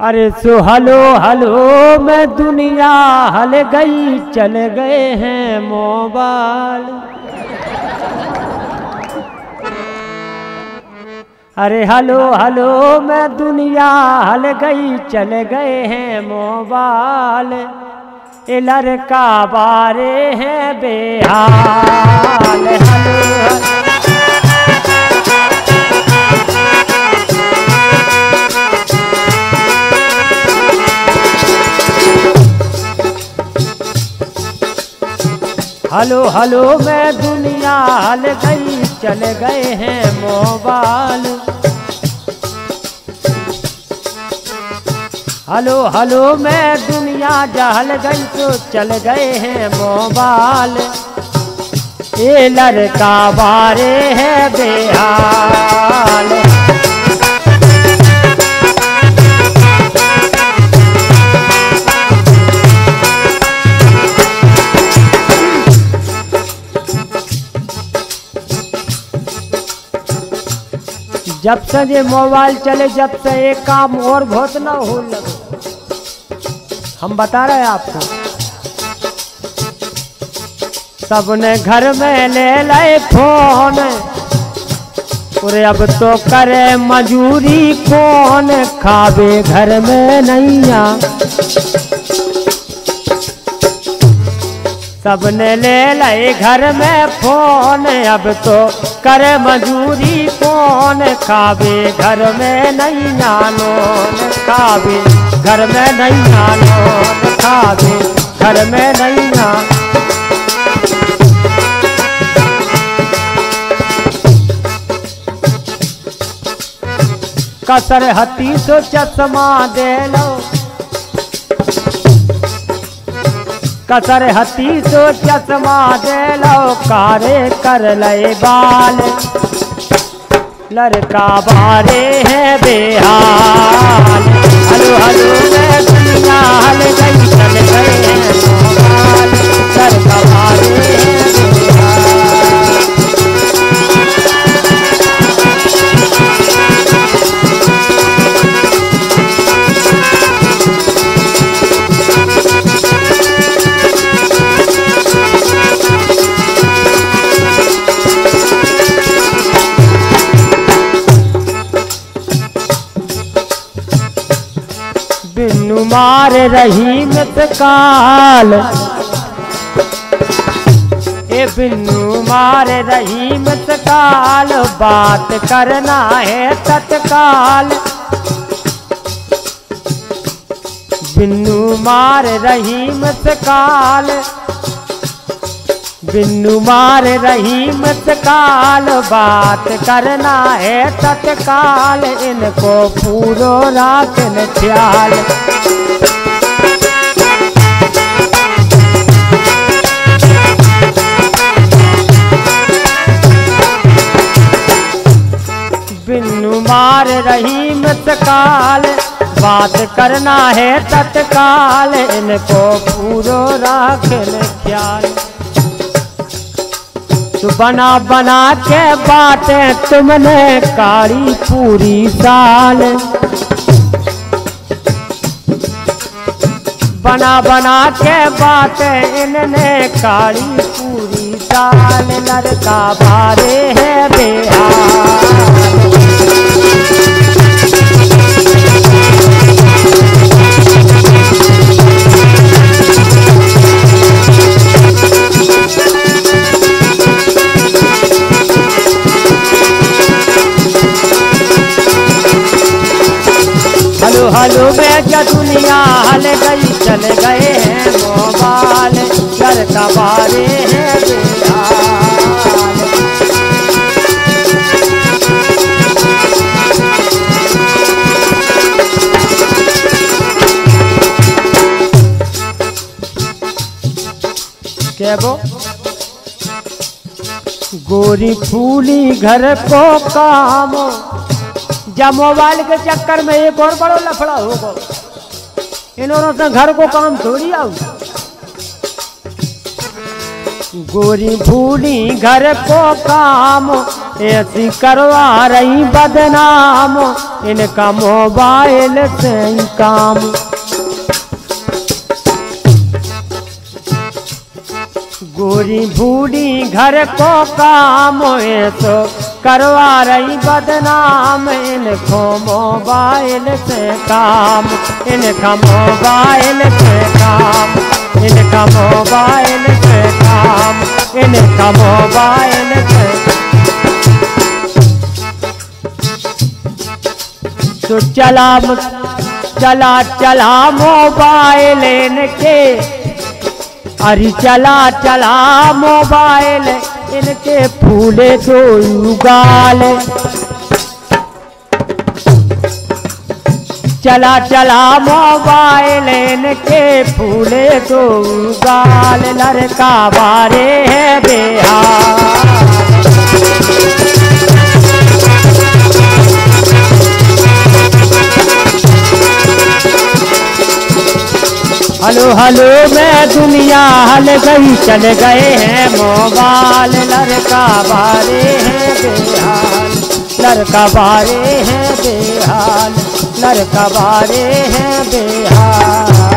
अरे सो hello hello, मैं दुनिया हल गई, चल गए हैं मोबाइल। अरे हलो हलो, मैं दुनिया हल गई, चल गए हैं मोबाइल। ए लड़का बारे हैं बेहाल। हलो हलो, मैं दुनिया हल गई, चल गए हैं मोबाइल। हलो हलो, मैं दुनिया जहल गई तो चल गए हैं मोबाइल। ये लड़का बारे है बेहाल। जब से ये मोबाइल चले, जब से एक काम और बहुत ना हो लगे। हम बता रहे हैं आपको। सबने घर में ले लाए फ़ोन। अरे अब तो करे मजूरी कौन? खावे घर में नैया। सबने ले लाए घर में फ़ोन। अब तो करे मजूरी कौन खावे? घर में नहीं नानोन खावे। घर में नहीं नानोन खावे। घर में नहीं ना कसर हती तो चश्मा दे लो। कसर हती तो चश्मा दे लो। कारे कर ले बाल। लड़का बारे है बेहाल। हलो हलो, मैं हल गई, चल गए हैं लड़का बारे है बिनु मार रही मत काल। ए बिनु मार रही मत काल, बात करना है तत्काल। बिनु मार रही मत काल बिनु मार रही मत काल बात करना है तत्काल, इनको पूरो राखन ख्याल। बिनु मार रही मत काल बात करना है तत्काल, इनको पूरो राखन ख्याल। बना बना के बातें तुमने काली पूरी साल। बना बना के बातें इनने काली पूरी साल। लड़का बारे है बेहाल। क्या दुनिया हल गई, चल गए हैं मोबाइल। घर का बारे हैं वो? गोरी फूली घर को काम जब मोबाइल के चक्कर में एक और बड़ो लफड़ा होगा इन्होंने तो घर को काम थोड़ी आऊ। गोरी भूली घर को काम, ऐसी करवा रही बदनाम। इनका मोबाइल से काम। गोरी भूरी घर को काम है तो करवा रही बदनाम इनको मोबाइल से काम इनका मोबाइल से काम इनका मोबाइल से काम इनका मोबाइल से तो चला चला चला मोबाइल इनके, अरे चला चला मोबाइल इनके फूले तो उगाल। चला चला मोबाइल इनके फूले तो उगाल। लड़का बारे है बेहाल। हेलो, मैं दुनिया हल गई, चल गए हैं मोबाइल लड़का बारे हैं बेहाल, लड़का बारे हैं बेहाल, लड़का बारे हैं बेहाल।